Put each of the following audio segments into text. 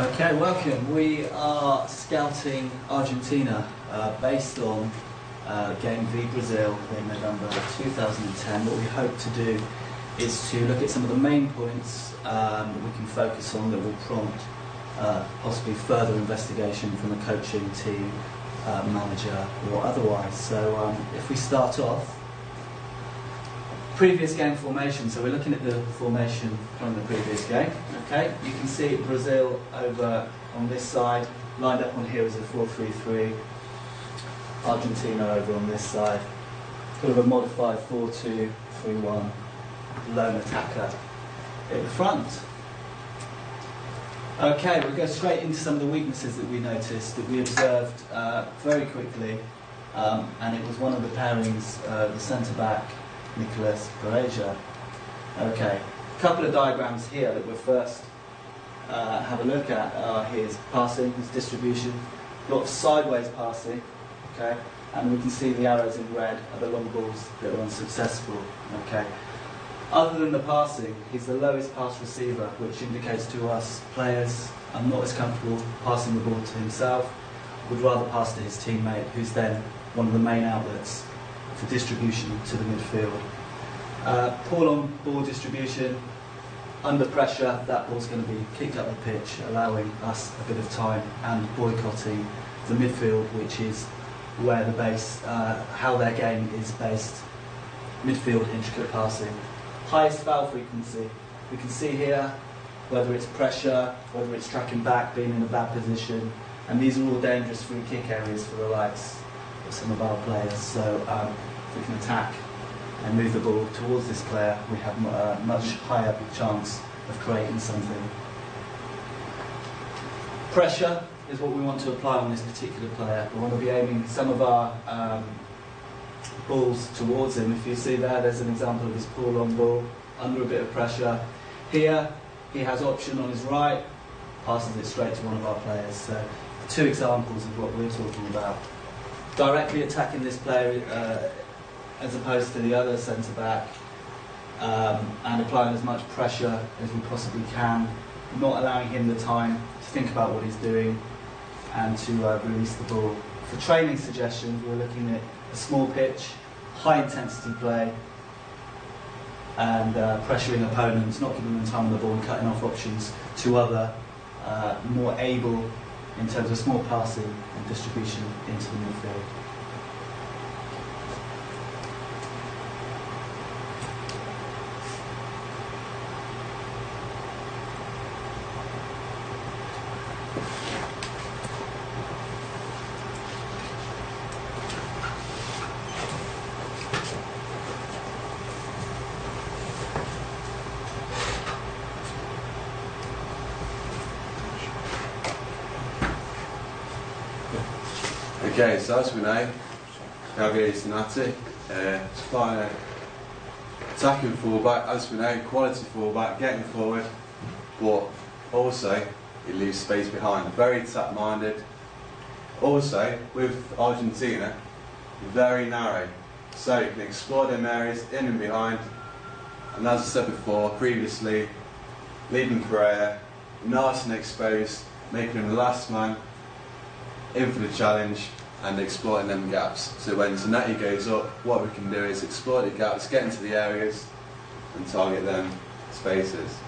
Okay, welcome. We are scouting Argentina uh, based on uh, game v Brazil in November 2010. What we hope to do is to look at some of the main points um, that we can focus on that will prompt uh, possibly further investigation from the coaching team, uh, manager or otherwise. So um, if we start off, previous game formation. So we're looking at the formation from the previous game. Okay, you can see Brazil over on this side, lined up on here as a 4-3-3. Argentina over on this side, sort of a modified 4-2-3-1, lone attacker at the front. Okay, we'll go straight into some of the weaknesses that we noticed, that we observed uh, very quickly, um, and it was one of the pairings, uh, the centre Nicolas Pereira. Okay, a couple of diagrams here that we'll first uh, have a look at are his passing, his distribution, a lot of sideways passing, okay, and we can see the arrows in red are the long balls that are unsuccessful, okay. Other than the passing, he's the lowest pass receiver, which indicates to us players are not as comfortable passing the ball to himself, would rather pass to his teammate, who's then one of the main outlets for distribution to the midfield. Uh, long ball distribution, under pressure, that ball's going to be kicked up the pitch, allowing us a bit of time and boycotting the midfield, which is where the base, uh, how their game is based. Midfield intricate passing. Highest foul frequency. We can see here whether it's pressure, whether it's tracking back, being in a bad position, and these are all dangerous free kick areas for the likes of some of our players. So um, we can attack and move the ball towards this player, we have a much higher chance of creating something. Pressure is what we want to apply on this particular player. We want to be aiming some of our um, balls towards him. If you see there, there's an example of his pull long ball under a bit of pressure. Here, he has option on his right, passes it straight to one of our players. So, two examples of what we're talking about. Directly attacking this player uh, as opposed to the other centre back, um, and applying as much pressure as we possibly can, not allowing him the time to think about what he's doing and to uh, release the ball. For training suggestions, we're looking at a small pitch, high intensity play, and uh, pressuring opponents, not giving them time on the ball and cutting off options to other uh, more able in terms of small passing and distribution into the midfield. Okay, so as we know, Javier Zanetti, uh, an attacking fullback, as we know, quality fullback, getting forward, but also he leaves space behind. Very attack minded. Also, with Argentina, very narrow, so you can explore them areas in and behind. And as I said before, previously, leading Pereira, nice and exposed, making him the last man in for the challenge and exploiting them gaps. So when Zanetti goes up, what we can do is exploit the gaps, get into the areas and target them spaces.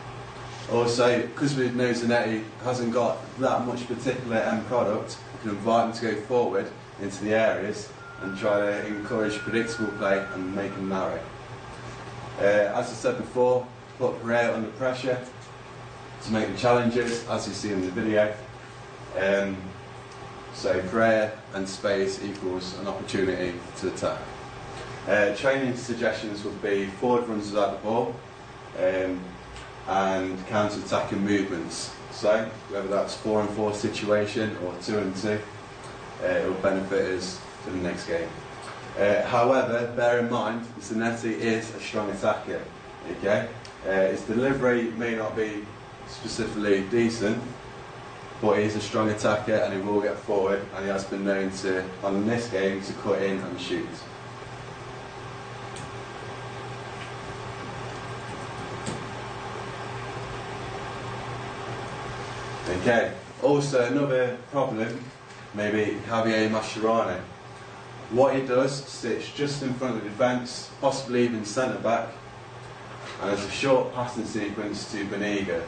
Also, because we know Zanetti hasn't got that much particular end product, we can invite him to go forward into the areas and try to encourage predictable play and make them narrow. Uh, as I said before, put Pereira under pressure to make the challenges, as you see in the video. Um, so prayer and space equals an opportunity to attack. Uh, training suggestions would be forward runs without the ball um, and counter-attacking movements. So whether that's four and four situation or two and two, uh, it will benefit us for the next game. Uh, however, bear in mind, Zanetti is a strong attacker. Okay, uh, his delivery may not be specifically decent, but he's a strong attacker and he will get forward and he has been known to, on this game, to cut in and shoot. Okay. Also, another problem, maybe Javier Mascherano. What he does, sits just in front of the defence, possibly even centre back, and there's a short passing sequence to Banega.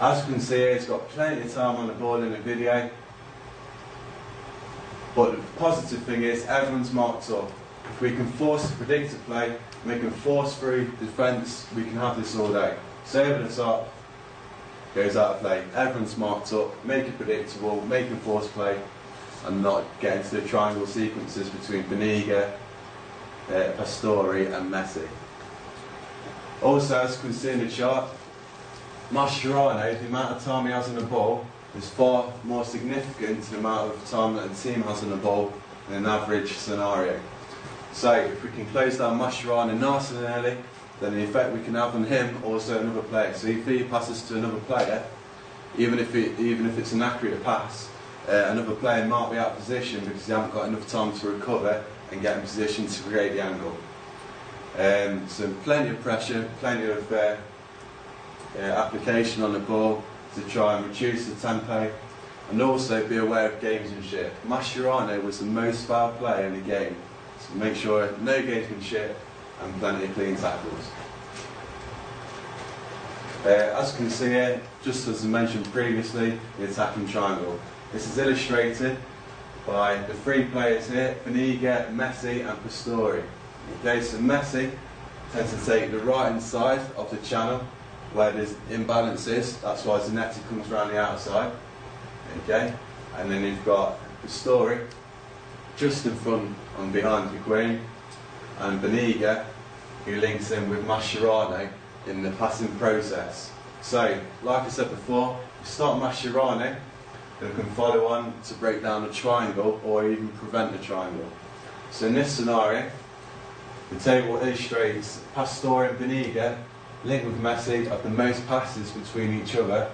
As you can see, he's got plenty of time on the ball in the video. But the positive thing is, everyone's marked up. If we can force a predicted play, we can force through defence, we can have this all day. Over the top, goes out of play. Everyone's marked up, make it predictable, make a force play, and not get into the triangle sequences between Banega, uh, Pastore, and Messi. Also, as you can see in the chart, Mascherano, the amount of time he has on the ball is far more significant to the amount of time that a team has on the ball in an average scenario. So, if we can close down Mascherano nice and early, then the effect we can have on him also another player. So if he passes to another player, even if it, even if it's an accurate pass, uh, another player might be out of position because they haven't got enough time to recover and get in position to create the angle. Um, so plenty of pressure, plenty of uh, uh, application on the ball to try and reduce the tempo and also be aware of gamesmanship. Mascherano was the most foul player in the game, so make sure no gamesmanship and plenty of clean tackles. Uh, as you can see here, just as I mentioned previously, the attacking triangle. This is illustrated by the three players here, Banega, Messi and Pastore. Okay, so Messi tends to take the right hand side of the channel where there's imbalances, that's why Zanetti comes around the outside. Okay, and then you've got Pastore just in front and behind Higuain and Banega who links in with Mascherano in the passing process. So, like I said before, you start Mascherano, who can follow on to break down a triangle or even prevent a triangle. So in this scenario, the table illustrates Pastore and Banega linked with Messi have the most passes between each other,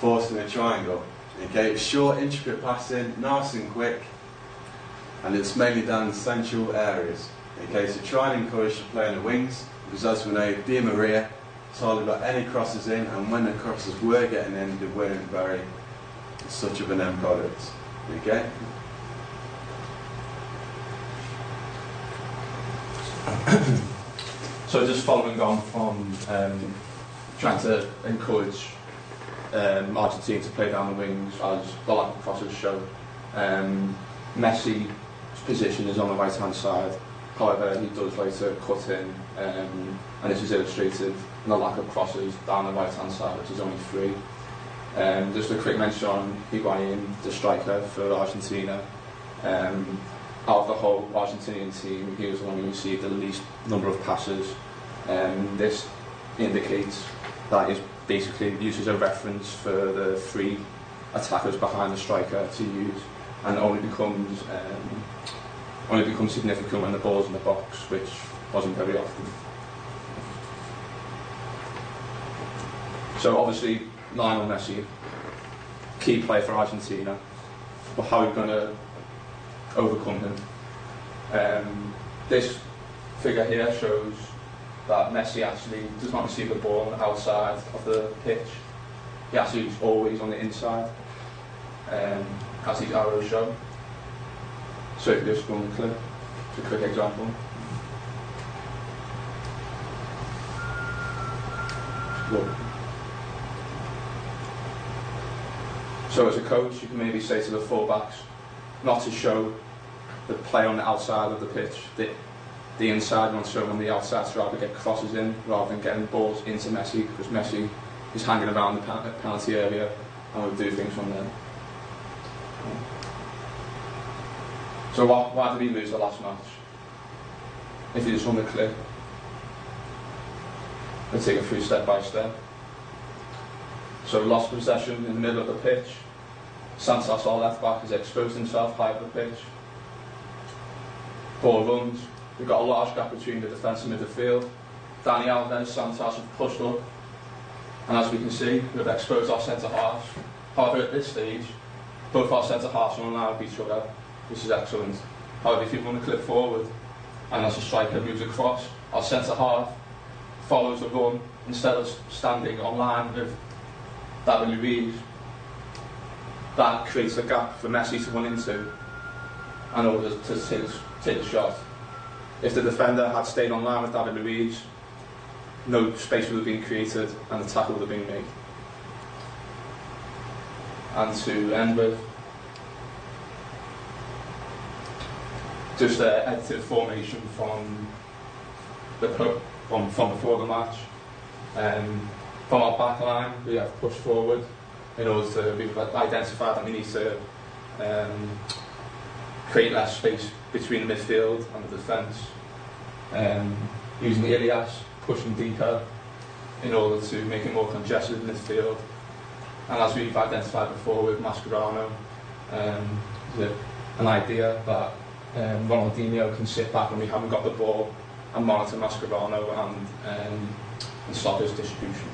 forcing a triangle. Okay, it's short, intricate passing, nice and quick, and it's mainly down in central areas. Okay, so try and encourage to play on the wings, because as we know, Di Maria has hardly got any crosses in, and when the crosses were getting in, they weren't very such of an end product. Okay? So just following on from um, trying to encourage um, Argentina to play down the wings as the Latin crosses show. Um, Messi's position is on the right hand side. However, he does later cut in, um, and this is illustrated in the lack of crosses down the right hand side, which is only three. Um, just a quick mention on Higuain, the striker for Argentina. Um, of the whole Argentinian team, he was the one who received the least number of passes. Um, this indicates that is basically uses a reference for the three attackers behind the striker to use, and only becomes um, only becomes significant when the ball's in the box, which wasn't very often. So obviously, Lionel Messi, key player for Argentina, but how are we going to overcome him? Um, this figure here shows that Messi actually does not receive the ball on the outside of the pitch. He actually is always on the inside, um, as these arrows show. So if you just go clip, it's a quick example. Look. So as a coach, you can maybe say to the fullbacks not to show the play on the outside of the pitch, the, the inside, to show on the outside to rather get crosses in rather than getting balls into Messi because Messi is hanging around the penalty area and will do things from there. So why, why did we lose the last match? If you just want to clip, and take it through step by step. So lost possession in the middle of the pitch. Santos, our left back, has exposed himself high up the pitch. Ball runs. We've got a large gap between the defence and midfield. Dani Alves, Santos have pushed up. And as we can see, we've exposed our centre halves. However, at this stage, both our centre halves are with each other which is excellent. However, if you want to clip forward, and as a striker moves across, our centre half follows the run instead of standing on line with David Luiz, that creates a gap for Messi to run into in order to take, the shot. If the defender had stayed on line with David Luiz, no space would have been created and the tackle would have been made. And to end with, just uh, edited formation from the from, from before the match. Um, from our back line, we have pushed forward in order to, we've identified that we need to um, create less space between the midfield and the defence. Um, using Elias, pushing deeper in order to make it more congested in midfield. And as we've identified before with Mascherano, um, an idea that um, Ronaldinho can sit back when we haven't got the ball and monitor Mascherano and, um, and stop his distribution.